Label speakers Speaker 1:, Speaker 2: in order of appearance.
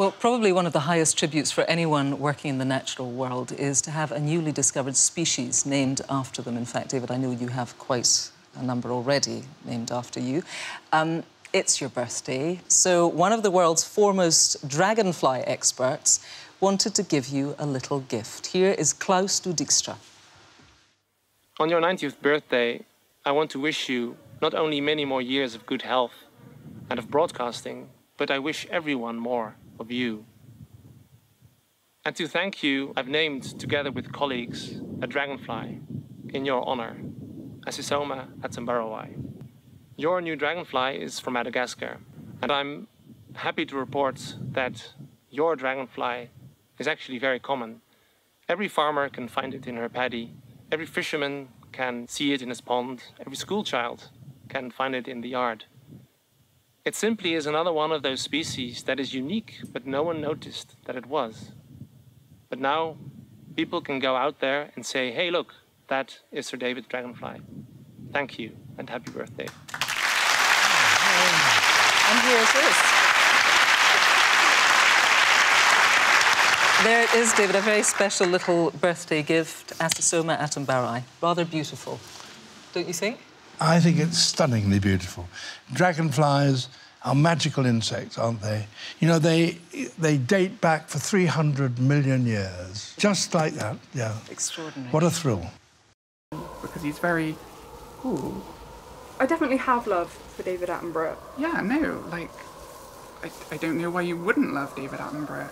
Speaker 1: Well, probably one of the highest tributes for anyone working in the natural world is to have a newly discovered species named after them. In fact, David, I know you have quite a number already named after you. Um, it's your birthday, so one of the world's foremost dragonfly experts wanted to give you a little gift. Here is Klaas-Douwe Dijkstra.
Speaker 2: On your 90th birthday, I want to wish you not only many more years of good health and of broadcasting, but I wish everyone more of you. And to thank you, I've named, together with colleagues, a dragonfly in your honor, Acisoma attenboroughi. Your new dragonfly is from Madagascar, and I'm happy to report that your dragonfly is actually very common. Every farmer can find it in her paddy, every fisherman can see it in his pond, every schoolchild can find it in the yard. It simply is another one of those species that is unique, but no one noticed that it was. But now people can go out there and say, hey, look, that is Sir David Dragonfly. Thank you and happy birthday.
Speaker 1: And here's this. There it is, David, a very special little birthday gift, Acisoma attenboroughi. Rather beautiful, don't you think?
Speaker 3: I think it's stunningly beautiful. Dragonflies are magical insects, aren't they? You know, they they date back for 300 million years. Just like that, yeah.
Speaker 1: Extraordinary.
Speaker 3: What a thrill.
Speaker 4: Because he's very. Ooh.
Speaker 5: I definitely have love for David Attenborough.
Speaker 4: Yeah, no, like. I, I don't know why you wouldn't love David Attenborough.